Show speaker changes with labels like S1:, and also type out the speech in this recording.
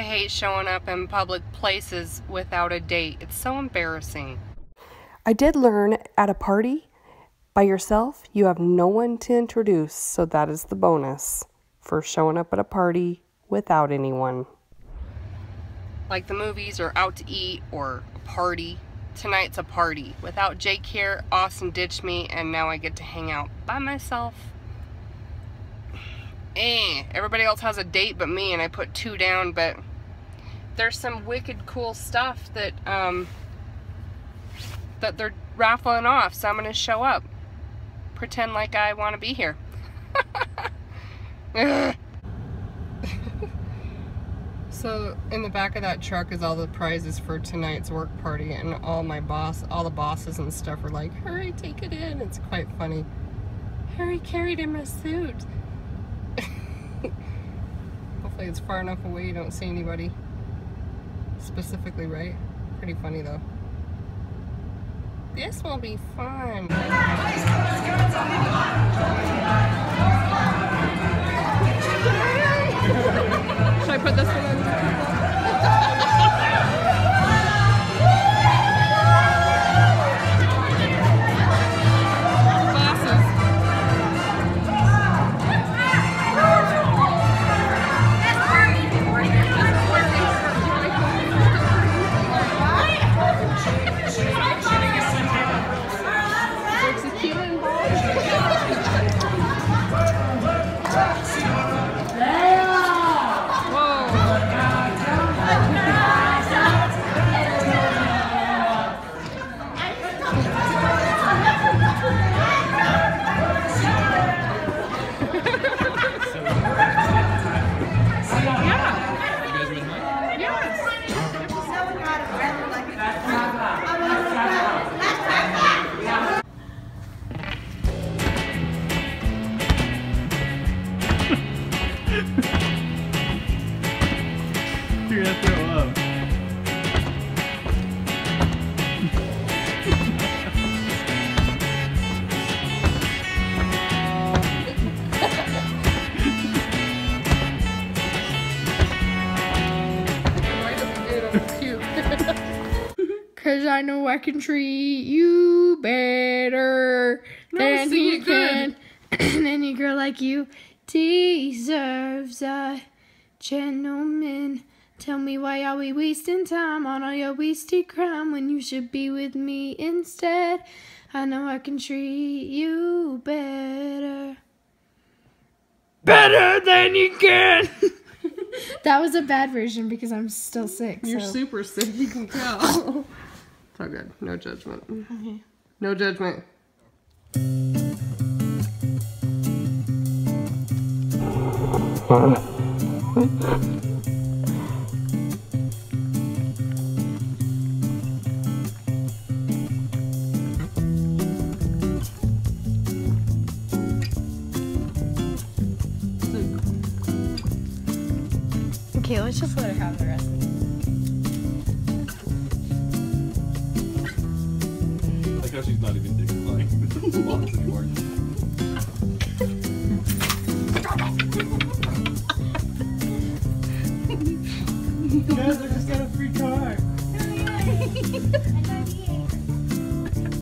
S1: I hate showing up in public places without a date. It's so embarrassing.
S2: I did learn at a party by yourself, you have no one to introduce, so that is the bonus for showing up at a party without anyone.
S1: Like the movies or out to eat or a party. Tonight's a party. Without Jake here, Austin ditched me, and now I get to hang out by myself. Eh, everybody else has a date but me, and I put two down, but there's some wicked cool stuff that, um, that they're raffling off, so I'm gonna show up. Pretend like I want to be here. so in the back of that truck is all the prizes for tonight's work party and all my boss, all the bosses and stuff are like, hurry, take it in. It's quite funny. Harry carried in my suit. Hopefully it's far enough away you don't see anybody specifically, right? Pretty funny though. This will be fun.
S3: Cause I know I can treat you better than
S1: sing
S3: you can. Any girl like you deserves a gentleman. Tell me why are we wasting time on all your wasted crime when you should be with me instead? I know I can treat you better. Better than you can. that was a bad version because I'm still sick.
S1: You're
S3: so.
S1: super sick, you can tell. all good. No judgment. No judgment.
S3: Okay, let's just let her have the rest.
S4: Like how she's not even dignifying the box anymore. Guys, I just got a free car.